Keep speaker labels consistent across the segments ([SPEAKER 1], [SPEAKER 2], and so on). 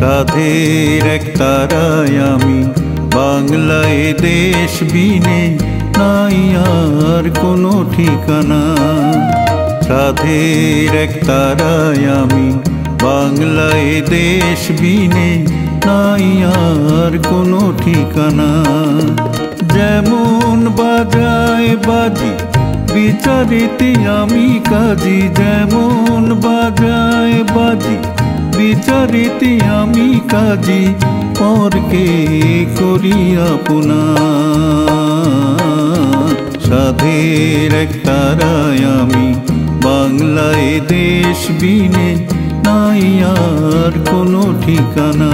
[SPEAKER 1] সাধের এক তারায় আমি। বাংলায় দেশ বিনে নাই আর কোনো ঠিকানা। সাধের এক তারায় আমি। বাংলায় দেশ বিনে নাই আর কোনো ঠিকানা। যেমন বাজায় বাজি, বিচারিতে আমি কাজী। যেমন বাজায় বাজি বিচারিতে আমি কাজে পরকে করি আপনা সাধের এক তারায় আমি বাংলায় দেশ বিনে নাই আর কোনো ঠিকানা।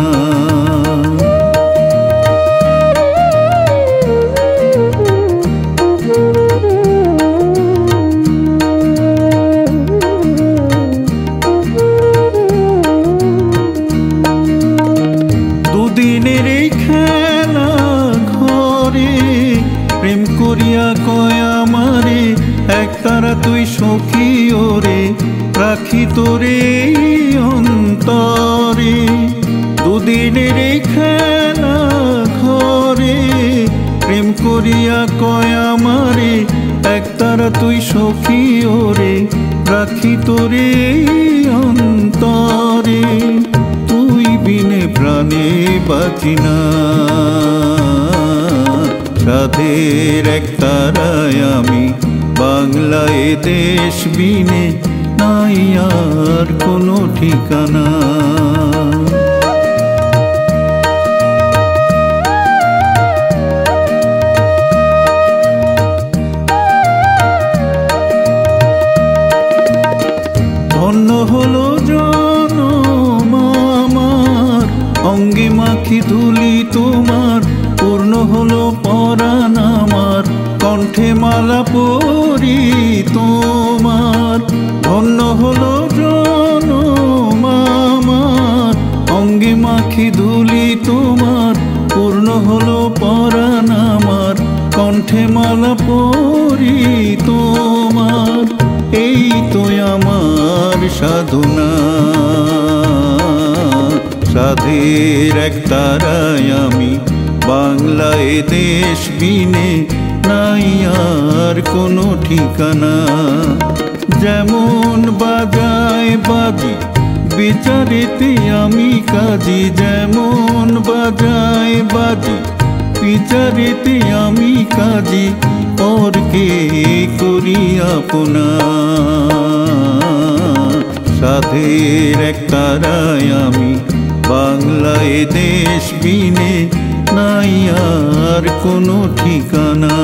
[SPEAKER 1] কয় আমারে? এক তারা তুই সখী ওরে, রাখি তোরে অন্তরে। দুদিনের খেলা ঘরে, প্রেম করিয়া কয় আমারে এক তারা তুই সখী ওরে, রাখি তোরে অন্তরে। তুই বিনে প্রাণে বাঁচি না। সাধের এক তারায় আমি বাংলায় দেশ বিনে নাই আর কোনো ঠিকানা। ধন্য হলো জনম আমার, অঙ্গে মাখি ধুলি তোমার, পূর্ণ হলো কণ্ঠে মালা পরি তোমার, ধন্য হলো জনম আমার। অঙ্গে মাখি ধুলি তোমার, পূর্ণ হলো পরাণ আমার। কণ্ঠে মালা পরি তোমার, এই তো আমার সাধনা। সাধের এক তারায় আমি বাংলায় দেশ বিনে নাই আর কোনো ঠিকানা। যেমন বাজায় বাজি, বিচারিতে আমি কাজী যেমন বাজায় বাজি, বিচারিতে আমি কাজী পরকে করি আপনা সাধের এক তারায় আমি বাংলায় দেশ বিনে নাই আর কোনো ঠিকানা।